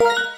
you